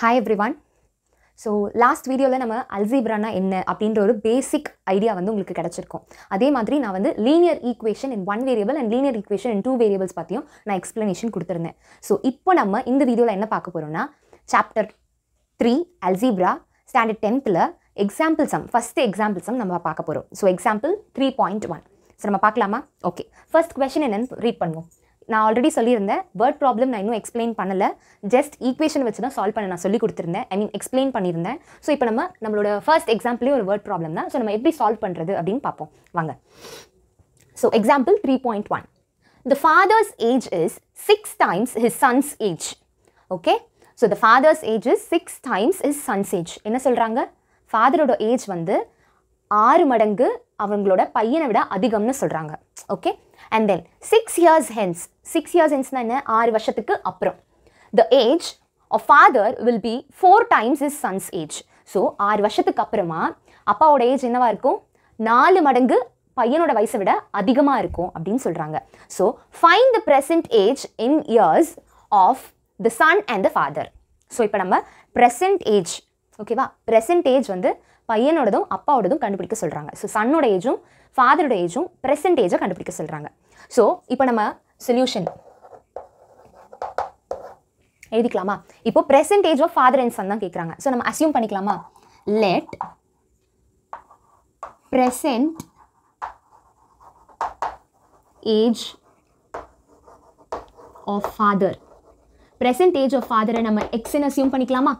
Hi everyone so last வீடியோவில் நம்ம அல்ஜீப்ரானா என்ன அப்படின்ற ஒரு பேசிக் ஐடியா வந்து உங்களுக்கு கிடச்சிருக்கும். அதே மாதிரி நான் வந்து linear equation in one variable and linear equation in two variables பற்றியும் நான் எக்ஸ்ப்ளனேஷன் கொடுத்துருந்தேன். ஸோ இப்போ நம்ம இந்த வீடியோவில் என்ன பார்க்க போகிறோம்னா சாப்டர் த்ரீ அல்ஜீப்ரா ஸ்டாண்டர்ட் டென்த்தில் example sum first example sum நம்ம பார்க்க போகிறோம் so example three point one so நம்ம பார்க்கலாமா? ஓகே ஃபர்ஸ்ட் கொஷின் என்னென்னு ரீட் பண்ணுவோம். நான் ஆல்ரெடி சொல்லியிருந்தேன் வேர்ட் ப்ராப்ளம் நான் இன்னும் எக்ஸ்பிளைன் பண்ணலை. ஜஸ்ட் ஈக்குவேஷன் வச்சு தான் சால்வ் பண்ண நான் சொல்லி கொடுத்துருந்தேன். ஐ மீன் எக்ஸ்பிளைன் பண்ணியிருந்தேன். ஸோ இப்போ நம்ம நம்மளோட ஃபர்ஸ்ட் எக்ஸாம்பிளே ஒரு வேர்ட் ப்ராப்ளம் தான். ஸோ நம்ம எப்படி சால்வ் பண்ணுறது அப்படின்னு பார்ப்போம். வாங்க. So example three point one the father's age is six times his son's age okay so the father's age is six times his son's age என்ன சொல்கிறாங்க ஃபாதரோட ஏஜ் வந்து ஆறு மடங்கு அவங்களோட பையனை விட அதிகம்னு சொல்கிறாங்க okay and then six years hence six years ஹென்ஸ்னா என்ன? ஆறு வருஷத்துக்கு அப்புறம். The age of father will be four times his son's age so ஆறு வருஷத்துக்கு அப்புறமா அப்பாவோட ஏஜ் என்னவாக இருக்கும்? நாலு மடங்கு பையனோட வயசை விட அதிகமாக இருக்கும் அப்படின்னு சொல்கிறாங்க so find the present age in years of the son and the father so இப்போ நம்ம ப்ரெசன்ட் ஏஜ் ஓகேவா ப்ரெசன்ட் ஏஜ் வந்து பையனோடதும் அப்பாவோடதும் கண்டுபிடிக்க சொல்கிறாங்க ஸோ சன்னோட ஏஜும் ஃபாதரோட ஏஜும் ப்ரெசன்ட் ஏஜை கண்டுபிடிக்க சொல்கிறாங்க ஸோ இப்போ நம்ம சொல்யூஷன் எழுதிக்கலாமா? இப்போ present age of father and son தான் கேட்குறாங்க ஸோ நம்ம அசியூம் பண்ணிக்கலாமா? Let present age of father present age of ஃபாதரை நம்ம எக்ஸ்ன்னு அசியூம் பண்ணிக்கலாமா?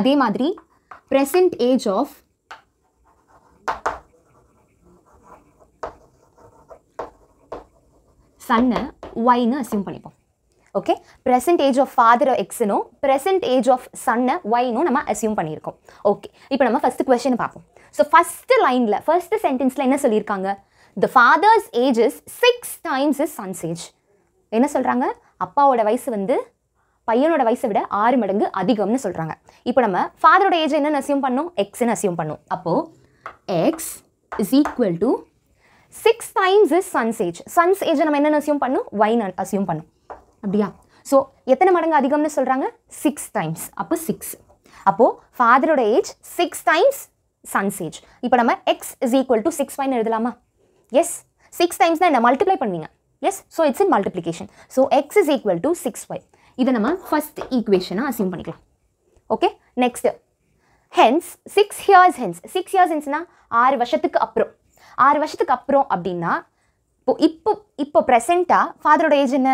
அதே மாதிரி ப்ரெசன்ட் ஏஜ் ஆஃப் சன்னை ஒய்னு அசியூம் பண்ணிப்போம். Okay present age of father எக்ஸனும் present age of சன்னை ஒய்னும் நம்ம அசியூம் பண்ணியிருக்கோம். ஓகே இப்போ நம்ம ஃபஸ்ட்டு கொஷின் பார்ப்போம். ஸோ ஃபஸ்ட்டு லைனில் ஃபர்ஸ்ட் சென்டென்ஸில் என்ன சொல்லியிருக்காங்க? The father's age is six times is son's age என்ன சொல்கிறாங்க அப்பாவோட வயசு வந்து பையனோட வயசை விட ஆறு மடங்கு அதிகம்னு சொல்கிறாங்க இப்போ நம்ம ஃபாதரோட ஏஜ் என்னென்னு அசியூம் பண்ணோம் எக்ஸ்ன்னு அசியூம் பண்ணோம். அப்போது x is equal to six times his son's age son's ஏஜை நம்ம என்னென்ன அசியூம் பண்ணும் வைன் அசியூம் பண்ணும் அப்படியா? ஸோ எத்தனை மடங்கு அதிகம்னு சொல்கிறாங்க சிக்ஸ் டைம்ஸ் அப்போ சிக்ஸ் அப்போது ஃபாதரோட age six times son's age இப்போ நம்ம x is equal to six fine எழுதலாமா? எஸ் சிக்ஸ் டைம்ஸ் தான் என்ன? மல்டிப்ளை பண்ணுவீங்க. Yes so it's in multiplication so x is equal to six five இதை நம்ம ஃபர்ஸ்ட் ஈக்குவேஷனாக அசியூம் பண்ணிக்கலாம். Okay next hence six years hence six years ஹென்ஸ்னால் ஆறு வருஷத்துக்கு அப்புறம். ஆறு வருஷத்துக்கு அப்புறம் அப்படின்னா இப்போ இப்போ இப்போ ப்ரெசென்ட்டாக ஃபாதரோட ஏஜ் என்ன?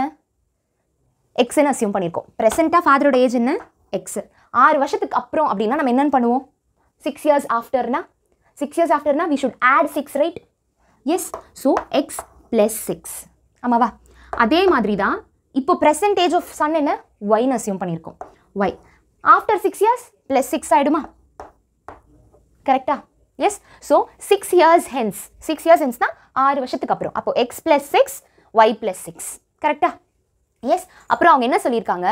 எக்ஸ்ன்னு அசியூம் பண்ணியிருக்கோம் ப்ரெசென்ட்டாக ஃபாதரோட ஏஜ் என்ன? எக்ஸ் ஆறு வருஷத்துக்கு அப்புறம் அப்படின்னா நம்ம என்னென்னு பண்ணுவோம்? சிக்ஸ் இயர்ஸ் ஆஃப்டர்னா six years ஆஃப்டர்னா we should add six right yes so x plus six ஆமாவா? அதே மாதிரி தான் இப்போ ப்ரெசன்டேஜ் ஆஃப் சன் என்ன? ஒய்னு அசியூம் பண்ணியிருக்கோம் y after six years plus six ஆகிடுமா கரெக்டாக yes so six years hence six years ஹென்ஸ்னா ஆறு வருஷத்துக்கு அப்புறம். அப்போ x plus six y plus six கரெக்டா எஸ் அப்புறம் அவங்க என்ன சொல்லியிருக்காங்க?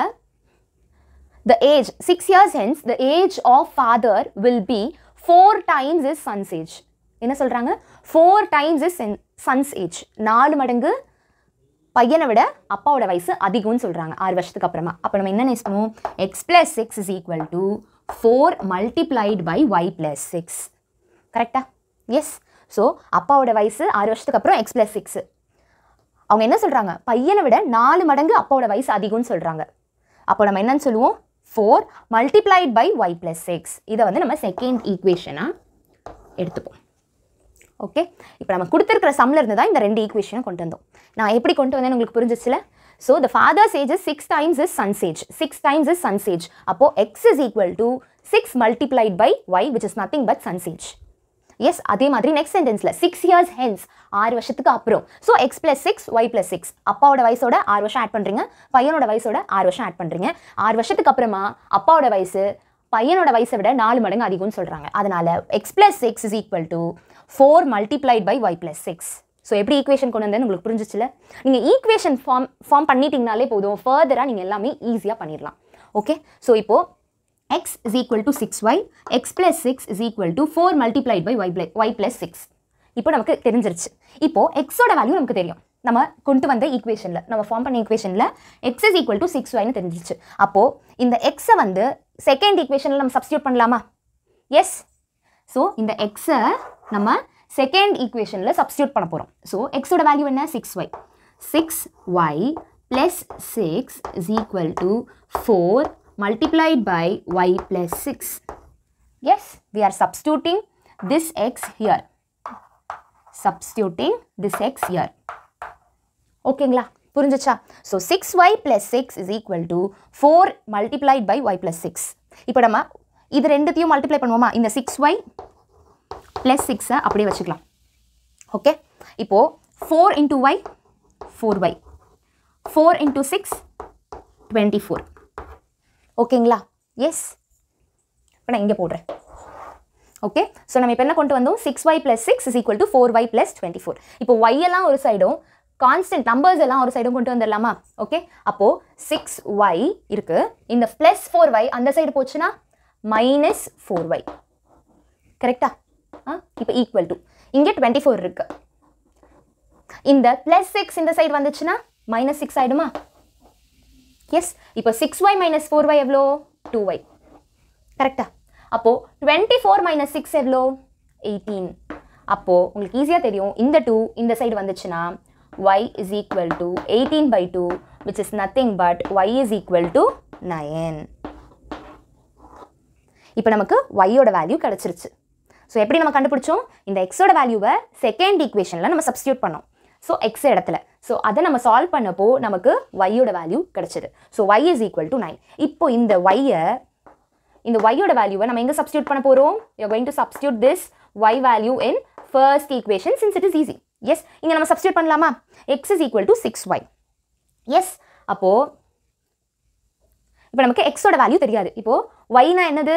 The age six years hence the age of father will be four times is son's age என்ன சொல்கிறாங்க four times is son's age நாலு மடங்கு பையனை விட அப்பாவோட வயசு அதிகம்னு சொல்கிறாங்க ஆறு வருஷத்துக்கு அப்புறமா. அப்போ நம்ம என்ன யூஸ் பண்ணுவோம் x plus six is equal to four multiplied by y plus six கரெக்டாக எஸ் ஸோ அப்பாவோட வயசு ஆறு வருஷத்துக்கு அப்புறம் எக்ஸ் ப்ளஸ் சிக்ஸு அவங்க என்ன சொல்கிறாங்க பையனை விட நாலு மடங்கு அப்பாவோட வயசு அதிகம்னு சொல்கிறாங்க அப்போ நம்ம என்னன்னு சொல்லுவோம்? Four multiplied by y plus six இதை வந்து நம்ம செகண்ட் ஈக்குவேஷனாக எடுத்துப்போம். ஓகே இப்போ நம்ம கொடுத்துருக்கிற சம்மில் இருந்து தான் இந்த ரெண்டு ஈக்குவேஷனும் கொண்டு வந்தோம். நான் எப்படி கொண்டு வந்தேன்னு உங்களுக்கு புரிஞ்சிச்சுல? So the father's age is six times is son's age six times is son's age அப்போது x is equal to six multiplied by y which is nothing but son's age yes அதே மாதிரி நெக்ஸ்ட் சென்டென்ஸில் six years hence ஆறு வருஷத்துக்கு அப்புறம். So x plus six y plus six அப்பாவோட வயசோட ஆறு வருஷம் ஆட் பண்ணுறீங்க பையனோட வயசோட ஆறு வருஷம் ஆட் பண்ணுறீங்க ஆறு வருஷத்துக்கு அப்புறமா அப்பாவோட வயசு பையனோட வயசை விட நாலு மடங்கு அதிகம்னு சொல்கிறாங்க அதனால் x plus six is equal to four multiplied by y plus six so எப்படி ஈக்குவேஷன் கொண்டு வந்தேன்னு உங்களுக்கு புரிஞ்சிச்சுல? நீங்கள் ஈக்குவேஷன் ஃபார்ம் ஃபார்ம் பண்ணிட்டீங்கனாலே போதும். ஃபர்தராக நீங்கள் எல்லாமே ஈஸியாக பண்ணிடலாம் ஓகே ஸோ இப்போது x is equal to 6y, x plus 6 is equal to 4 multiplied by y, pl- y plus 6. இப்போ நமக்கு தெரிஞ்சிருச்சு. இப்போ எக்ஸோட வேல்யூ நமக்கு தெரியும். நம்ம கொண்டு வந்த ஈக்குவேஷனில் நம்ம ஃபார்ம் பண்ண ஈக்குவேஷனில் x is equal to six ஒய்னு தெரிஞ்சிச்சு அப்போது இந்த எக்ஸை வந்து செகண்ட் ஈக்குவேஷனில் நம்ம சப்ஸ்டியூட் பண்ணலாமா? எஸ் ஸோ இந்த எக்ஸை நம்ம செகண்ட் ஈக்குவேஷனில் சப்ஸ்டியூட் பண்ண போகிறோம் ஸோ எக்ஸோட வேல்யூ என்ன? Six y six y plus six is equal to four multiplied by y plus six as we are substituting this x here substituting this x here. ஓகேங்களா புரிஞ்சுச்சா? So six y plus six is equal to four multiplied by y plus six இப்போ நம்ம இது ரெண்டுத்தையும் multiply பண்ணுவோமா? இந்த six y plus சிக்ஸை அப்படியே வச்சுக்கலாம். ஓகே இப்போது four into y four y four into six twenty four ஓகேங்களா? எஸ் இப்போ நான் இங்கே போடுறேன். ஓகே ஸோ நம்ம இப்போ என்ன கொண்டு வந்தோம்? Six y plus six is equal to four y plus twenty four இப்போ ஒய் எல்லாம் ஒரு சைடும் கான்ஸ்டன்ட் நம்பர்ஸ் எல்லாம் ஒரு சைடும் கொண்டு வந்துடலாமா? ஓகே அப்போது சிக்ஸ் ஒய் இருக்குது இந்த ப்ளஸ் ஃபோர் ஒய் அந்த சைடு போச்சுன்னா மைனஸ் ஃபோர் ஒய் கரெக்டா ஆ? இப்போ ஈக்குவல் டு இங்கே டுவெண்ட்டி ஃபோர் இருக்குது இந்த ப்ளஸ் சிக்ஸ் இந்த சைடு வந்துச்சுன்னா மைனஸ் சிக்ஸ் ஆயிடுமா? எஸ் இப்போ six y minus four y எவ்வளோ? டூ ஒய் கரெக்டா அப்போது டுவெண்ட்டி ஃபோர் மைனஸ் சிக்ஸ் எவ்வளோ? எயிட்டீன் அப்போது உங்களுக்கு ஈஸியாக தெரியும். இந்த டூ இந்த சைடு வந்துச்சுன்னா y is equal to 18 by 2 which is nothing but y is equal to 9 இப்போ நமக்கு y-ஓட வேல்யூ கிடச்சிருச்சு. ஸோ எப்படி நம்ம கண்டுபிடிச்சோம்? இந்த எக்ஸோட வேல்யூவை செகண்ட் ஈக்குவேஷனில் நம்ம சப்ஸ்டியூட் பண்ணோம். ஸோ எக்ஸ் இடத்துல. ஸோ அதை நம்ம சால்வ் பண்ணப்போ நமக்கு ஒய்யோட வேல்யூ கிடச்சிது. So y is equal to nine இப்போ இந்த ஒய்யை இந்த ஒய்யோட வேல்யூவை நம்ம எங்கே சப்ஸ்டியூட் பண்ண போகிறோம் you going to substitute this y value in first equation since it is easy yes இங்கே நம்ம சப்ஸ்டியூட் பண்ணலாமா? X is equal to six y yes அப்போது இப்போ நமக்கு எக்ஸோட வேல்யூ தெரியாது. இப்போது ஒய்னா என்னது?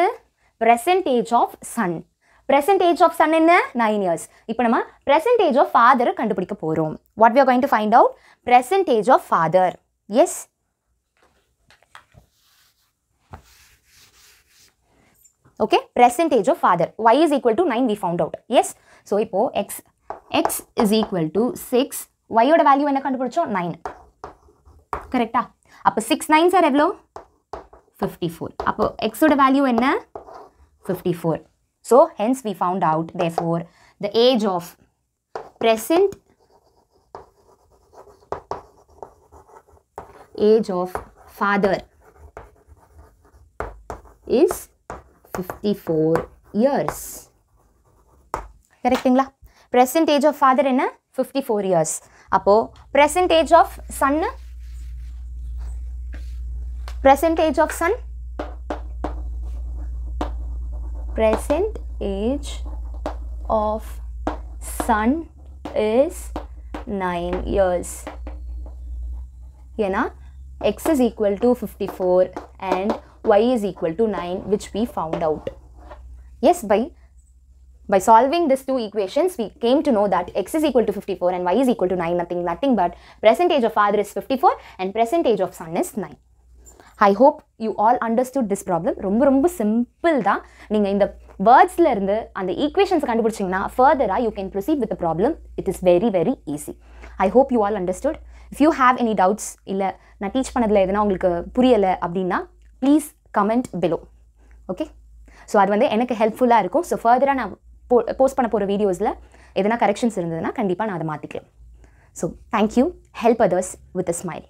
Present age of son present age of son என்ன? நைன் இயர்ஸ் இப்போ நம்ம ப்ரெசன்டேஜ் ஆஃப் ஃபாதரை கண்டுபிடிக்க போகிறோம் what we are going to find out percentage of fathers okay percentage of father y is equal to 9 we found out yes so இப்போ x x is equal to 6 y ஓட value என்ன கண்டுபிடிச்சோம் 9 கரெக்டா அப்போ 6 9 sir எவ்வளோ 54 அப்போ x ஓட value என்ன 54 so hence we found out therefore the age of present age of father is 54 years கரெக்ட்டுங்களா present age of father என்ன 54 years அப்போ present age of son present age of son present age of son is 9 years ஏன்னா x is equal to 54 and y is equal to 9 which we found out. Yes, by, by solving these two equations, we came to know that x is equal to 54 and y is equal to 9, nothing, nothing but present of father is 54 and present age of son is 9. I hope you all understood this problem ரொம்ப ரொம்ப simple தான் நீங்கள் இந்த வேர்ட்ஸில் இருந்து அந்த equations கண்டுபிடிச்சிங்கன்னா ஃபர்தராக you can proceed with problem it is very very easy I hope you all understood if you have any doubts இல்லை நான் டீச் பண்ணதில் எதனா உங்களுக்கு புரியலை அப்படின்னா please comment below okay so அது வந்து எனக்கு ஹெல்ப்ஃபுல்லாக இருக்கும். ஸோ ஃபர்தராக நான் போ போஸ்ட் பண்ண போகிற வீடியோஸில் எதனா கரெக்ஷன்ஸ் இருந்ததுன்னா கண்டிப்பாக நான் அதை மாற்றிக்கலாம் so thank you help others with a smile